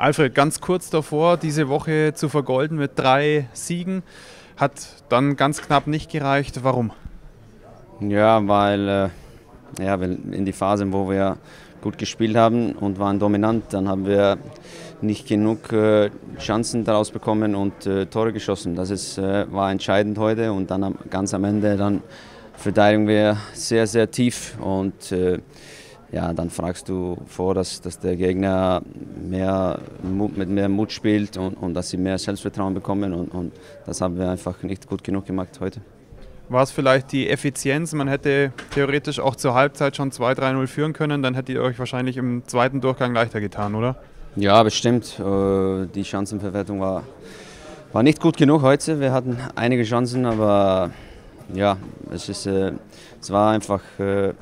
Alfred, ganz kurz davor, diese Woche zu vergolden mit drei Siegen, hat dann ganz knapp nicht gereicht. Warum? Ja, weil äh, ja, in die Phase, wo wir gut gespielt haben und waren dominant, dann haben wir nicht genug äh, Chancen daraus bekommen und äh, Tore geschossen. Das ist, äh, war entscheidend heute und dann am, ganz am Ende dann verteidigen wir sehr, sehr tief und äh, ja, dann fragst du vor, dass, dass der Gegner mehr mit mehr Mut spielt und, und dass sie mehr Selbstvertrauen bekommen. Und, und das haben wir einfach nicht gut genug gemacht heute. War es vielleicht die Effizienz? Man hätte theoretisch auch zur Halbzeit schon 2-3-0 führen können, dann hättet ihr euch wahrscheinlich im zweiten Durchgang leichter getan, oder? Ja, bestimmt. Äh, die Chancenverwertung war, war nicht gut genug heute. Wir hatten einige Chancen, aber ja, es, ist, äh, es war einfach äh,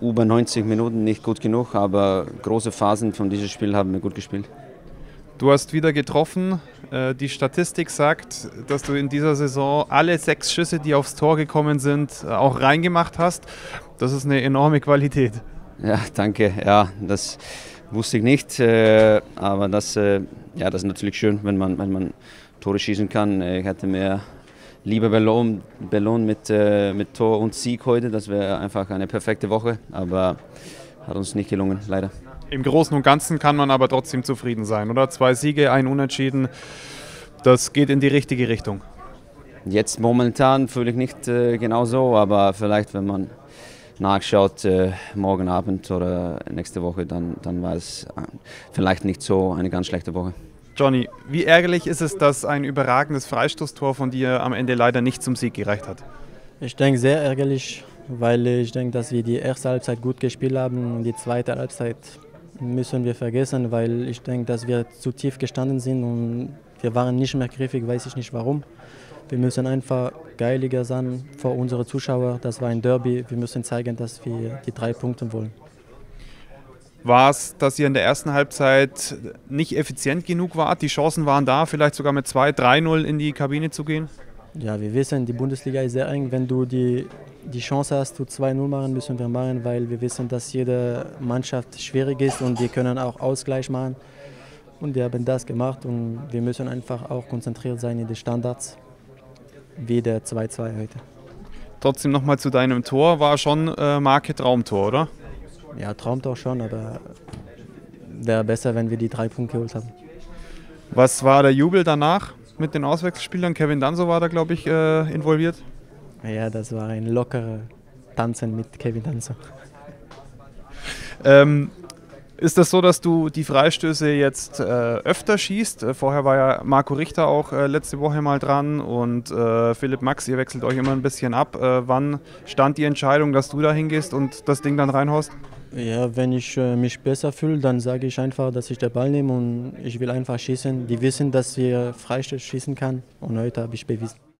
über 90 Minuten nicht gut genug, aber große Phasen von diesem Spiel haben wir gut gespielt. Du hast wieder getroffen. Äh, die Statistik sagt, dass du in dieser Saison alle sechs Schüsse, die aufs Tor gekommen sind, äh, auch reingemacht hast. Das ist eine enorme Qualität. Ja, danke. Ja, das wusste ich nicht. Äh, aber das, ja, das ist natürlich schön, wenn man, wenn man Tore schießen kann. Ich hätte mehr lieber belohnt, belohnt mit, äh, mit Tor und Sieg heute. Das wäre einfach eine perfekte Woche, aber hat uns nicht gelungen, leider. Im Großen und Ganzen kann man aber trotzdem zufrieden sein, oder? Zwei Siege, ein Unentschieden, das geht in die richtige Richtung. Jetzt momentan fühle ich nicht äh, genau so, aber vielleicht, wenn man nachschaut, äh, morgen Abend oder nächste Woche, dann, dann war es äh, vielleicht nicht so eine ganz schlechte Woche. Johnny, wie ärgerlich ist es, dass ein überragendes Freistoßtor von dir am Ende leider nicht zum Sieg gereicht hat? Ich denke sehr ärgerlich, weil ich denke, dass wir die erste Halbzeit gut gespielt haben und die zweite Halbzeit müssen wir vergessen, weil ich denke, dass wir zu tief gestanden sind und wir waren nicht mehr griffig, weiß ich nicht warum. Wir müssen einfach geiliger sein vor unseren Zuschauern. Das war ein Derby. Wir müssen zeigen, dass wir die drei Punkte wollen. War es, dass ihr in der ersten Halbzeit nicht effizient genug wart? Die Chancen waren da, vielleicht sogar mit 2-3-0 in die Kabine zu gehen? Ja, wir wissen, die Bundesliga ist sehr eng. Wenn du die, die Chance hast, du 2-0 machen, müssen wir machen, weil wir wissen, dass jede Mannschaft schwierig ist und wir können auch Ausgleich machen. Und wir haben das gemacht und wir müssen einfach auch konzentriert sein in die Standards, wie der 2-2 heute. Trotzdem nochmal zu deinem Tor, war schon äh, Marke Traumtor, oder? Ja, träumt auch schon, aber wäre besser, wenn wir die drei Punkte geholt haben. Was war der Jubel danach mit den Auswechselspielern? Kevin Danso war da, glaube ich, äh, involviert. Ja, das war ein lockerer Tanzen mit Kevin Danso. Ähm, ist das so, dass du die Freistöße jetzt äh, öfter schießt? Äh, vorher war ja Marco Richter auch äh, letzte Woche mal dran und äh, Philipp Max, ihr wechselt euch immer ein bisschen ab. Äh, wann stand die Entscheidung, dass du da hingehst und das Ding dann reinhaust? Ja, wenn ich äh, mich besser fühle, dann sage ich einfach, dass ich den Ball nehme und ich will einfach schießen. Die wissen, dass wir Freistöße schießen kann und heute habe ich bewiesen.